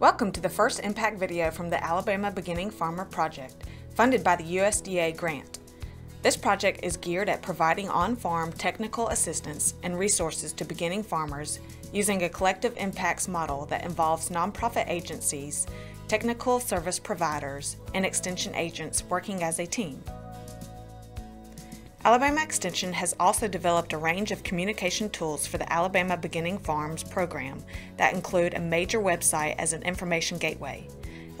Welcome to the first impact video from the Alabama Beginning Farmer Project, funded by the USDA grant. This project is geared at providing on-farm technical assistance and resources to beginning farmers using a collective impacts model that involves nonprofit agencies, technical service providers, and extension agents working as a team. Alabama Extension has also developed a range of communication tools for the Alabama Beginning Farms program that include a major website as an information gateway.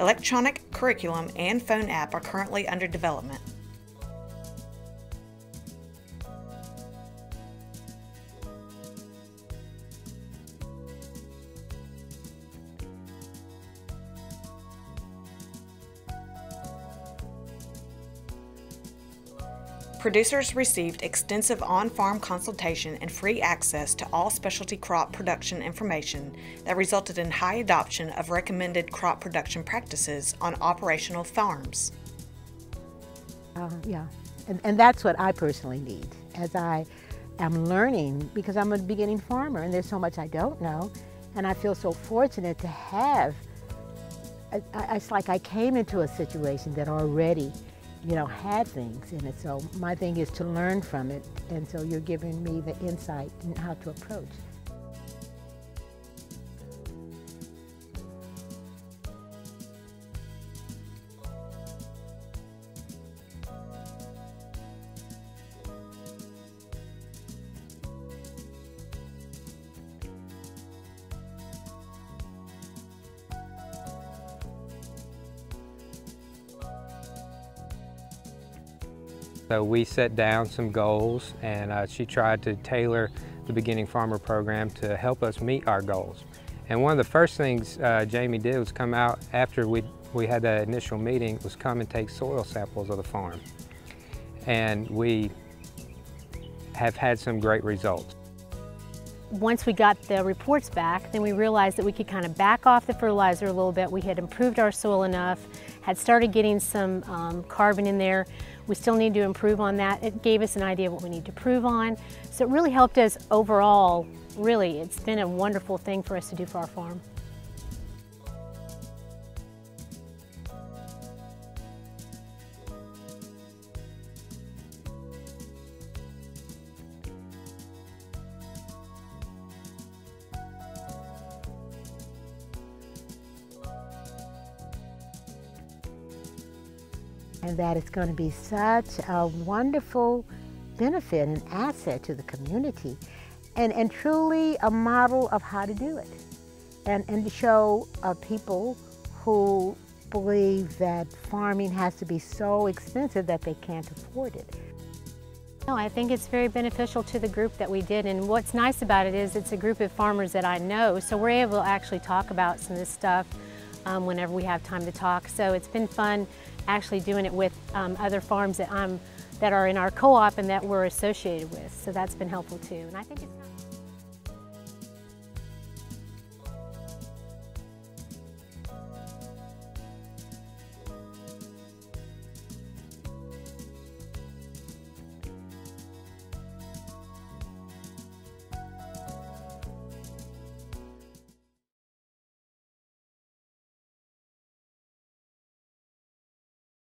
Electronic curriculum and phone app are currently under development. Producers received extensive on-farm consultation and free access to all specialty crop production information that resulted in high adoption of recommended crop production practices on operational farms. Uh, yeah, and, and that's what I personally need as I am learning because I'm a beginning farmer and there's so much I don't know and I feel so fortunate to have, I, I, it's like I came into a situation that already you know, had things in it. So my thing is to learn from it. And so you're giving me the insight in how to approach. So we set down some goals and uh, she tried to tailor the Beginning Farmer program to help us meet our goals. And one of the first things uh, Jamie did was come out after we, we had that initial meeting was come and take soil samples of the farm. And we have had some great results. Once we got the reports back, then we realized that we could kind of back off the fertilizer a little bit. We had improved our soil enough, had started getting some um, carbon in there. We still need to improve on that. It gave us an idea of what we need to improve on. So it really helped us overall, really. It's been a wonderful thing for us to do for our farm. And that it's going to be such a wonderful benefit and asset to the community and, and truly a model of how to do it and, and to show uh, people who believe that farming has to be so expensive that they can't afford it. No, I think it's very beneficial to the group that we did and what's nice about it is it's a group of farmers that I know so we're able to actually talk about some of this stuff um, whenever we have time to talk. So it's been fun actually doing it with um, other farms that, I'm, that are in our co-op and that we're associated with. So that's been helpful too. And I think it's